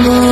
trouble,